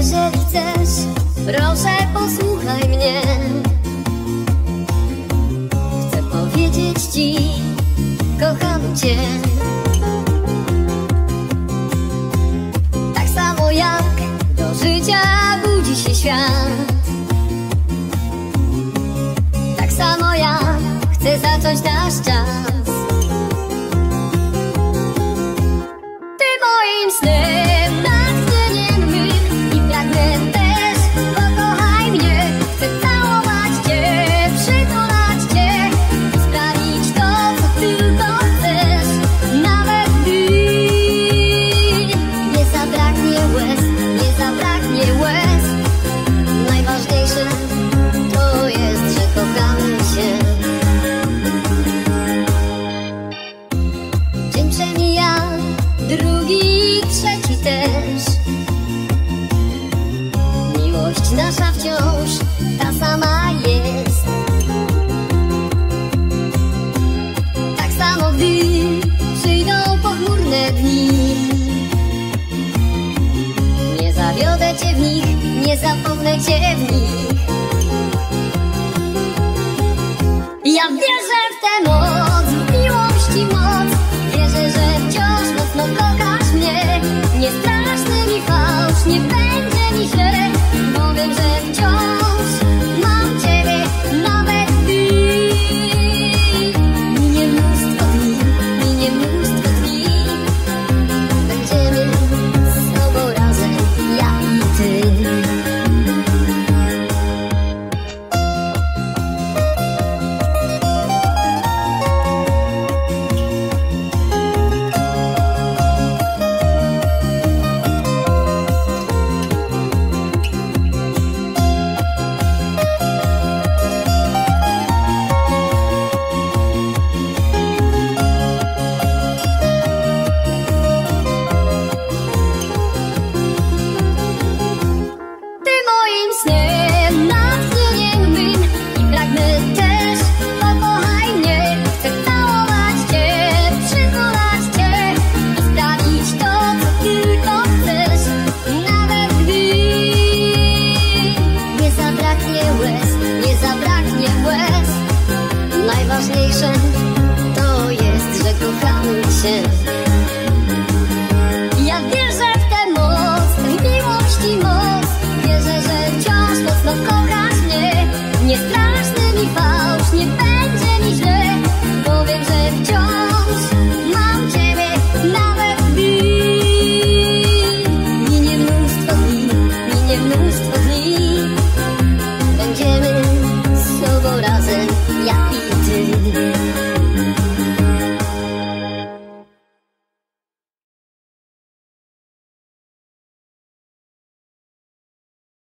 chcesz, proszę posłuchaj mnie. Chcę powiedzieć ci, kocham cię. Tak samo jak do życia budzi się świat. Tak samo jak chcę zacząć nasz czas. Ty moim snem, też. Miłość nasza wciąż ta sama jest. Tak samo, gdy przyjdą pochmurne dni. Nie zawiodę cię w nich, nie zapomnę cię w nich. Ja wierzę w tę moc, się. Ja wierzę w tę moc, w miłość i moc Wierzę, że wciąż mocno kochasz mnie Nie straszny mi fałsz, nie